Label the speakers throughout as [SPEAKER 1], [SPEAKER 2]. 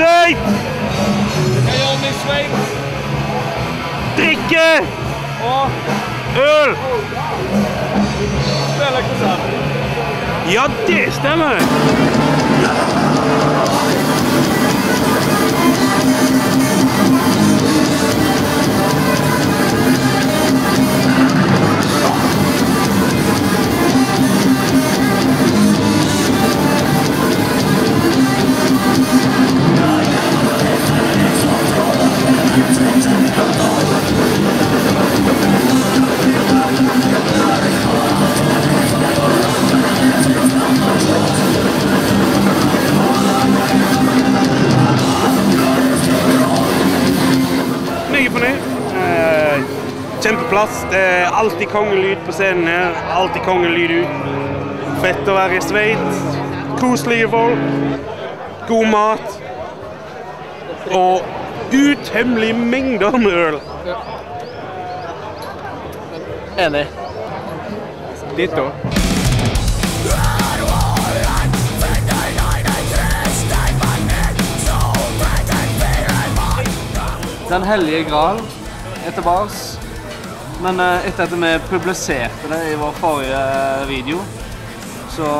[SPEAKER 1] Sveit!
[SPEAKER 2] Hva gjør vi i Sveits?
[SPEAKER 1] Drikke!
[SPEAKER 2] Og
[SPEAKER 1] Øl!
[SPEAKER 2] spiller konsert.
[SPEAKER 1] Ja, det stemmer! Kjempeplass. Det er alltid kongelyd på scenen her. Alltid kongelyd ut. Fett å være i Sveits. Koselige folk. God mat. Og utømmelige mengder med øl.
[SPEAKER 2] Enig. Ditto. Den hellige gral er tilbake. Men eh, etter at vi publiserte det i vår forrige video, så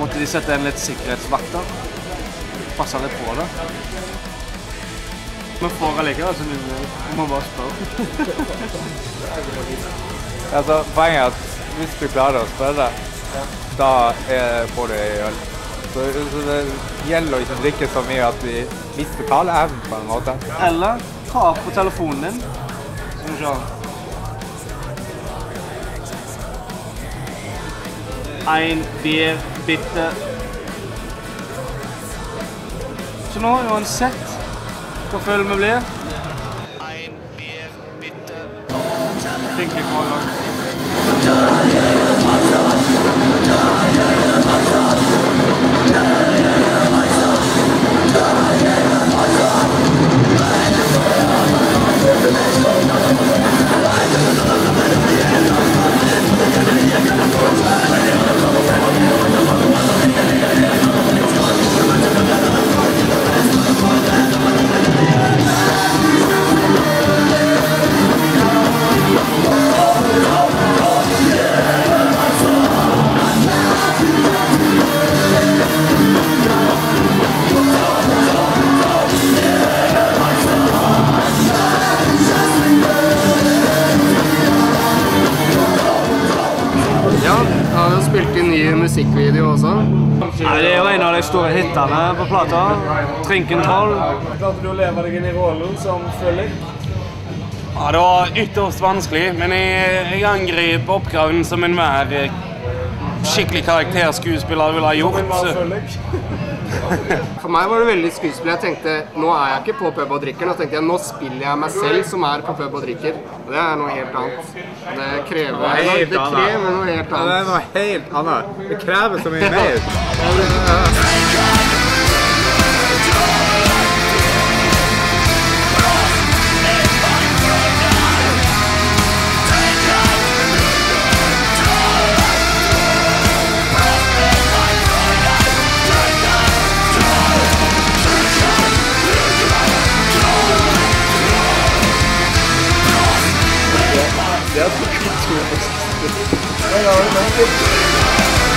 [SPEAKER 2] måtte de sette inn litt sikkerhetsvakter. Passe litt på det. Vi får allikevel, så vi vi må bare spørre.
[SPEAKER 3] Altså, poenget er at hvis du klarer å spørre, da er, får du ei øl. Så, så det gjelder å ikke drikke så mye at vi mister taleevnen på en måte.
[SPEAKER 2] Eller ta på telefonen din. Se. Ein bier, bitte. Så nå, uansett hvor full vi blir Ein bier, bitte. Tenker på det.
[SPEAKER 4] Jeg har jo spilt inn ny musikkvideo også.
[SPEAKER 2] Nei, det er jo en av de store hitene på plata. 'Trinken troll'.
[SPEAKER 5] Klarte du å leve deg inn i rollen som Føllik?
[SPEAKER 1] Ja, det var ytterst vanskelig, men jeg, jeg angrep oppgaven som enhver eh, skikkelig karakterskuespiller ville ha gjort.
[SPEAKER 4] For meg var det veldig skuespill. Jeg tenkte nå er jeg ikke på pub og drikker. Nå tenkte jeg nå spiller jeg meg selv som er på pub og drikker. Og det er noe helt annet. Det krever,
[SPEAKER 3] helt
[SPEAKER 4] det krever noe helt
[SPEAKER 3] Ja, det er noe helt annet. Det krever så mye mer.
[SPEAKER 5] Det er